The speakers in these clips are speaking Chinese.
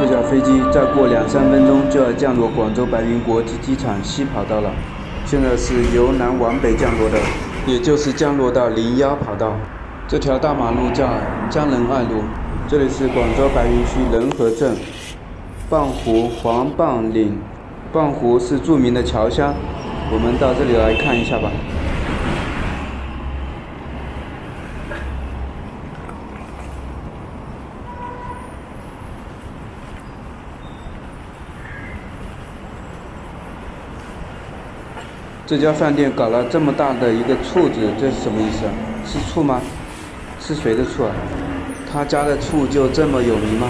这架飞机再过两三分钟就要降落广州白云国际机场西跑道了。现在是由南往北降落的，也就是降落到零幺跑道。这条大马路叫江仁二路，这里是广州白云区仁和镇蚌湖黄蚌岭。蚌湖是著名的侨乡，我们到这里来看一下吧。这家饭店搞了这么大的一个醋字，这是什么意思啊？是醋吗？是谁的醋啊？他家的醋就这么有名吗？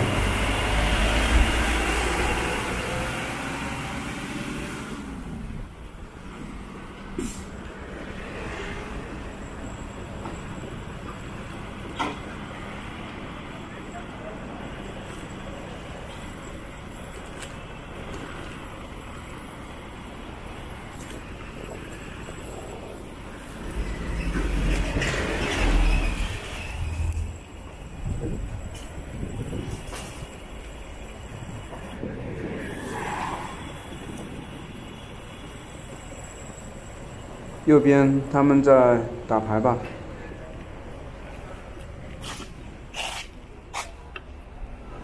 右边他们在打牌吧，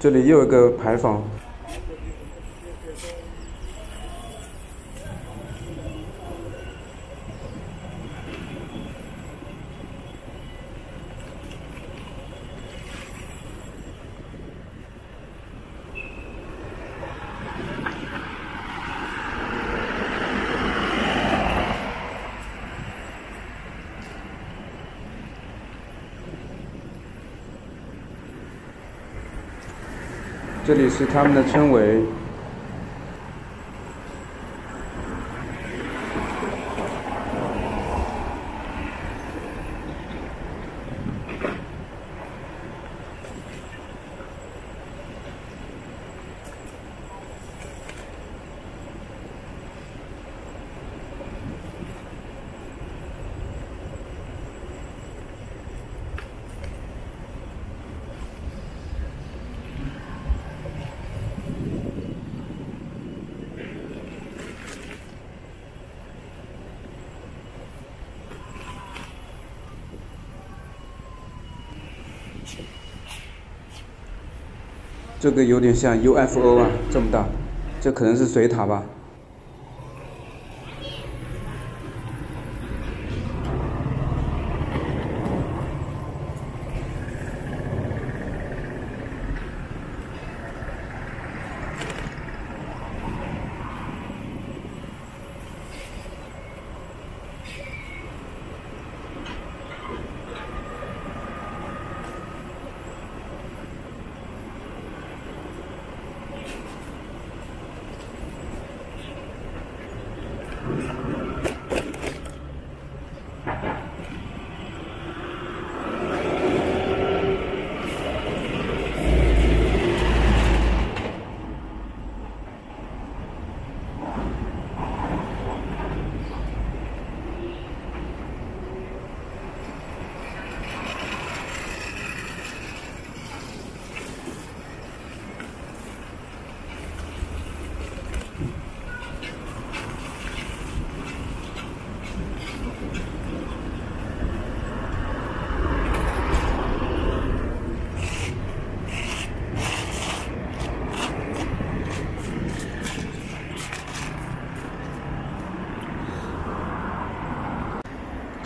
这里又一个牌坊。这里是他们的村委。这个有点像 UFO 啊，这么大，这可能是水塔吧。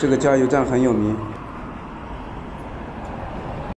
这个加油站很有名。